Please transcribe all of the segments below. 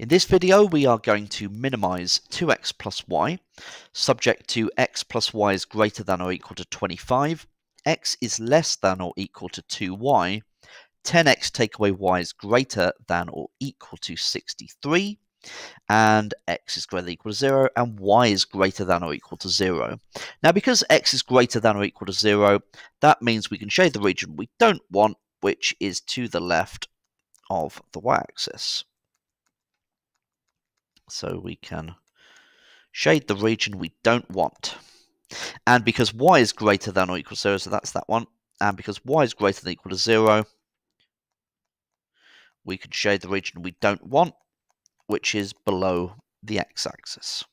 In this video, we are going to minimize 2x plus y, subject to x plus y is greater than or equal to 25, x is less than or equal to 2y, 10x take away y is greater than or equal to 63, and x is greater than or equal to 0, and y is greater than or equal to 0. Now, because x is greater than or equal to 0, that means we can shade the region we don't want, which is to the left of the y-axis. So we can shade the region we don't want. And because y is greater than or equal to 0, so that's that one, and because y is greater than or equal to 0, we can shade the region we don't want, which is below the x-axis.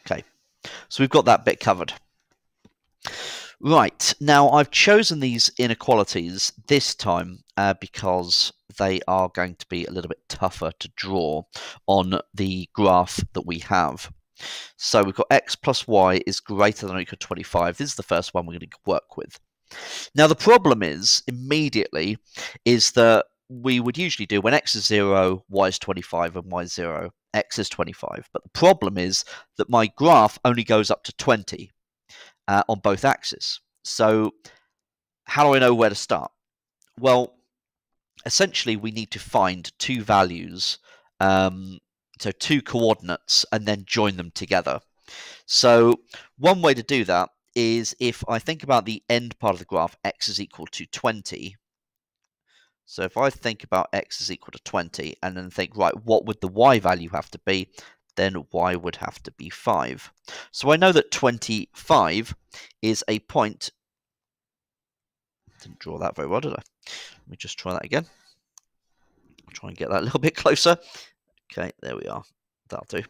Okay, so we've got that bit covered. Right, now I've chosen these inequalities this time uh, because they are going to be a little bit tougher to draw on the graph that we have. So we've got x plus y is greater than or equal to 25. This is the first one we're going to work with. Now the problem is, immediately, is that we would usually do when x is 0, y is 25, and y is 0, x is 25. But the problem is that my graph only goes up to 20 uh, on both axes. So how do I know where to start? Well, essentially we need to find two values, um, so two coordinates, and then join them together. So one way to do that is if I think about the end part of the graph, x is equal to 20. So if I think about x is equal to 20 and then think, right, what would the y value have to be? Then y would have to be 5. So I know that 25 is a point. Didn't draw that very well, did I? Let me just try that again. I'll try and get that a little bit closer. Okay, there we are. That'll do.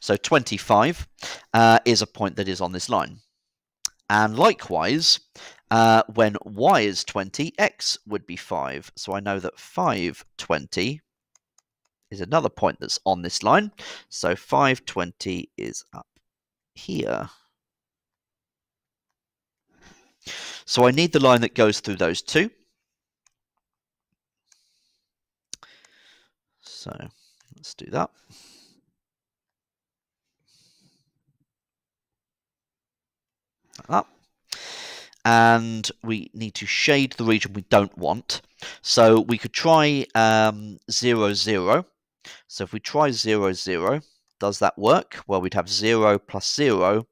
So 25 uh, is a point that is on this line. And likewise, uh, when y is 20, x would be 5. So I know that 520 is another point that's on this line. So 520 is up here. So I need the line that goes through those two. So let's do that. Like that. And we need to shade the region we don't want. So we could try um, 0, 0. So if we try 0, 0, does that work? Well, we'd have 0 plus 0.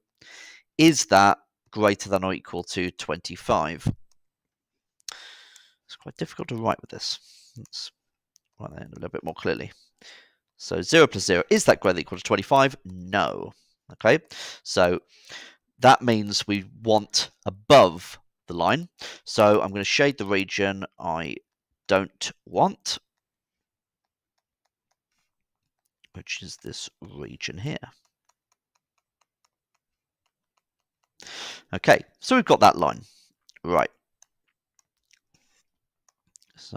Is that greater than or equal to 25? It's quite difficult to write with this. Let's write that in a little bit more clearly. So 0 plus 0, is that greater than or equal to 25? No. Okay, so that means we want above the line. So I'm going to shade the region I don't want. Which is this region here. Okay, so we've got that line. Right. So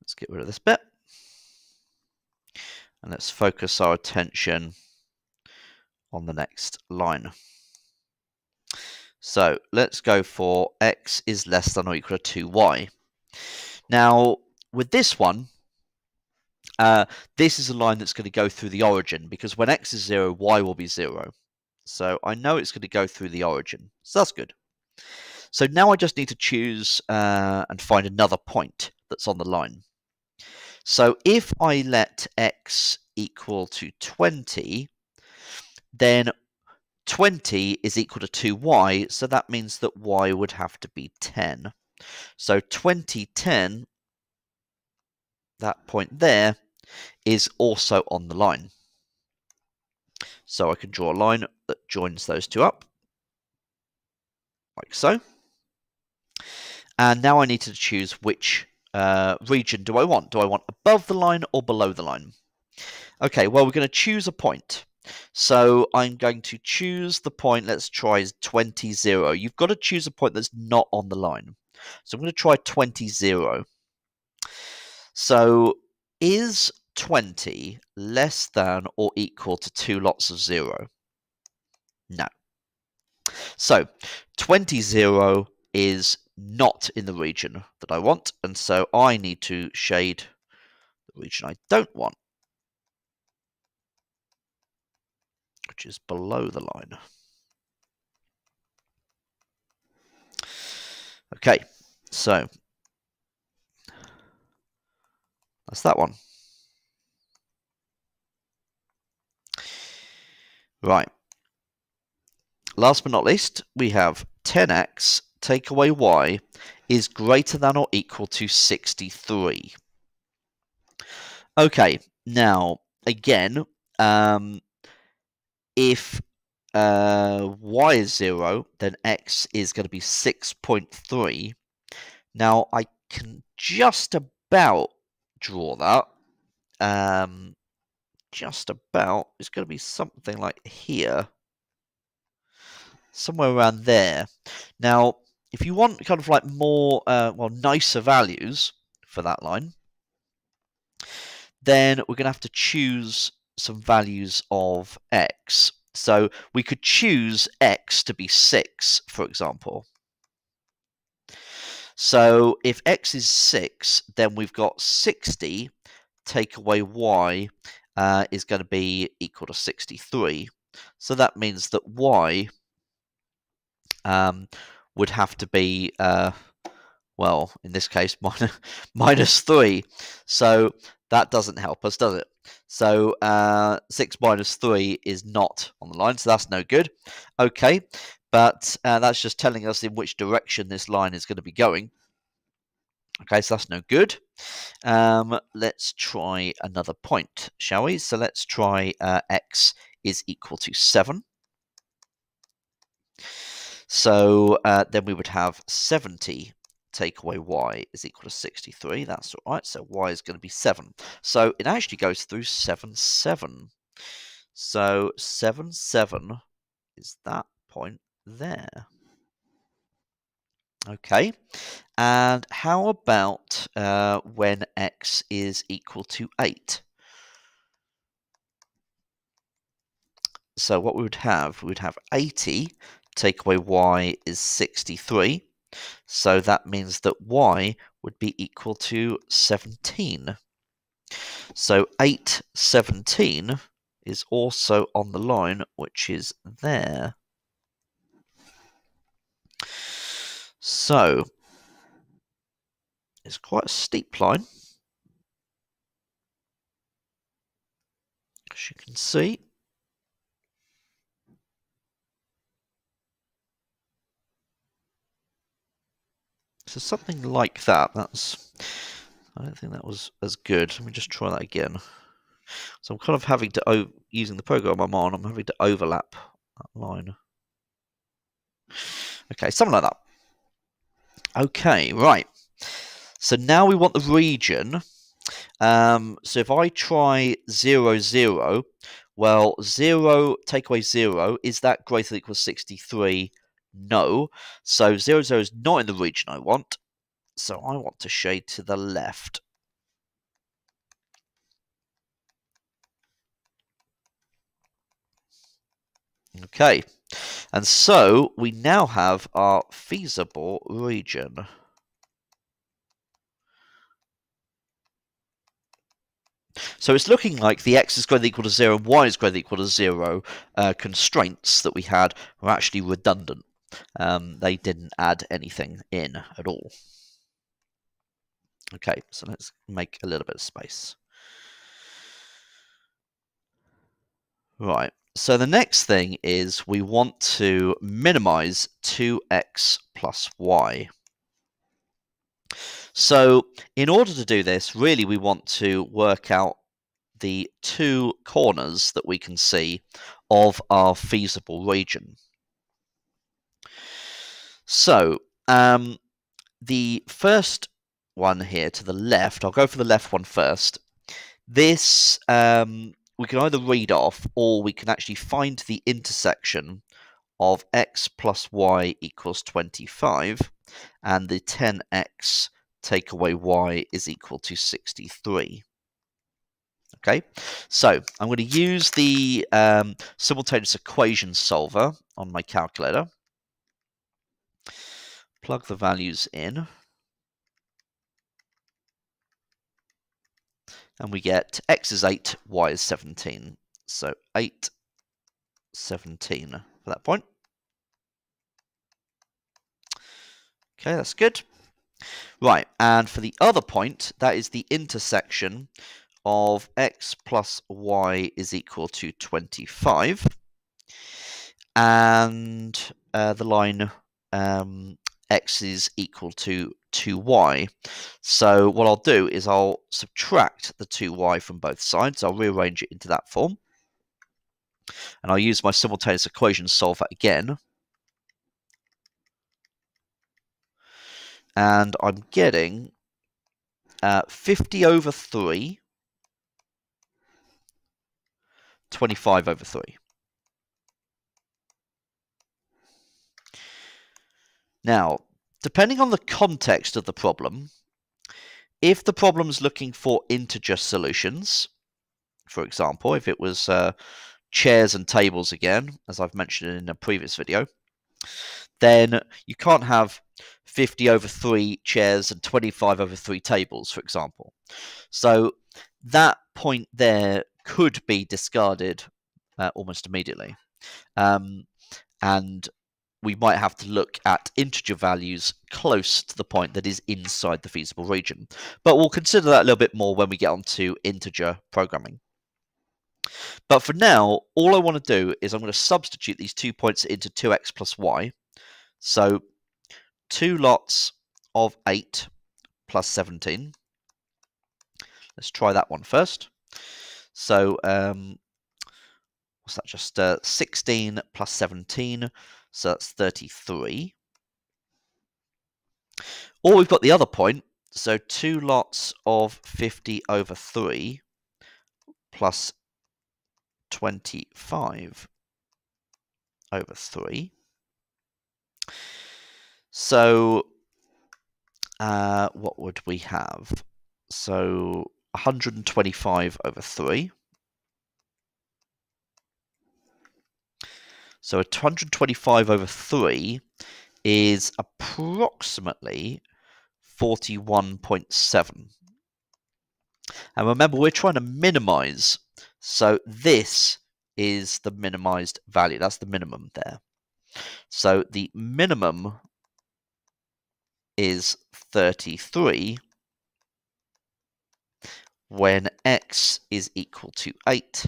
let's get rid of this bit. And let's focus our attention on the next line. So let's go for x is less than or equal to 2y. Now, with this one, uh, this is a line that's going to go through the origin because when x is 0, y will be 0. So I know it's going to go through the origin. So that's good. So now I just need to choose uh, and find another point that's on the line. So if I let x equal to 20, then 20 is equal to 2y, so that means that y would have to be 10. So 2010, that point there, is also on the line. So I can draw a line that joins those two up, like so. And now I need to choose which uh, region do I want. Do I want above the line or below the line? Okay, well, we're going to choose a point. So I'm going to choose the point, let's try 20, 0. You've got to choose a point that's not on the line. So I'm going to try 20, 0. So is 20 less than or equal to two lots of 0? No. So 20, 0 is not in the region that I want, and so I need to shade the region I don't want, which is below the line. Okay, so that's that one. Right. Last but not least, we have 10x take away y is greater than or equal to 63. Okay, now, again, um, if uh, y is 0, then x is going to be 6.3. Now, I can just about draw that. Um, just about. It's going to be something like here. Somewhere around there. Now, if you want kind of like more, uh, well, nicer values for that line, then we're going to have to choose some values of x. So we could choose x to be 6, for example. So if x is 6, then we've got 60 take away y uh, is going to be equal to 63. So that means that y um, would have to be, uh, well, in this case, minus, minus 3. So that doesn't help us, does it? So uh, 6 minus 3 is not on the line, so that's no good. Okay, but uh, that's just telling us in which direction this line is going to be going. Okay, so that's no good. Um, let's try another point, shall we? So let's try uh, x is equal to 7. So uh, then we would have 70 take away y is equal to 63. That's all right. So y is going to be 7. So it actually goes through 7, 7. So 7, 7 is that point there. Okay. And how about uh, when x is equal to 8? So what we would have, we would have 80 take away y is 63. So that means that y would be equal to 17. So 8, 17 is also on the line, which is there. So, it's quite a steep line. As you can see. So something like that. That's. I don't think that was as good. Let me just try that again. So I'm kind of having to, using the program I'm on, I'm having to overlap that line. Okay, something like that. Okay, right. So now we want the region. Um, so if I try 0, 0, well, 0 take away 0, is that greater than equals 63? No. So 0, 0 is not in the region I want. So I want to shade to the left. Okay, and so we now have our feasible region. So it's looking like the x is greater than equal to 0 and y is greater than equal to 0 uh, constraints that we had were actually redundant. Um, they didn't add anything in at all. Okay, so let's make a little bit of space. Right, so the next thing is we want to minimize 2x plus y. So in order to do this, really we want to work out the two corners that we can see of our feasible region. So um, the first one here to the left, I'll go for the left one first. This um, we can either read off or we can actually find the intersection of x plus y equals 25 and the 10x take away y is equal to 63. Okay, so I'm going to use the um, simultaneous equation solver on my calculator. Plug the values in. And we get x is 8, y is 17. So 8, 17 for that point. Okay, that's good. Right, and for the other point, that is the intersection of x plus y is equal to 25. And uh, the line um, x is equal to 2y. So what I'll do is I'll subtract the 2y from both sides. I'll rearrange it into that form. And I'll use my simultaneous equation solver again. And I'm getting uh, 50 over 3, 25 over 3. Now, depending on the context of the problem, if the problem is looking for integer solutions, for example, if it was uh, chairs and tables again, as I've mentioned in a previous video, then you can't have 50 over 3 chairs and 25 over 3 tables, for example. So that point there could be discarded uh, almost immediately. Um, and we might have to look at integer values close to the point that is inside the feasible region. But we'll consider that a little bit more when we get onto integer programming. But for now, all I want to do is I'm going to substitute these two points into 2x plus y. So two lots of 8 plus 17. Let's try that one first. So um, what's that? Just uh, 16 plus 17 so that's 33. Or we've got the other point. So two lots of 50 over 3 plus 25 over 3. So uh, what would we have? So 125 over 3 So 125 over 3 is approximately 41.7. And remember, we're trying to minimize. So this is the minimized value. That's the minimum there. So the minimum is 33 when x is equal to 8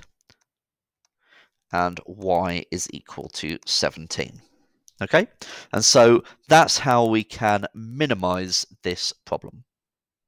and y is equal to 17. Okay, and so that's how we can minimize this problem.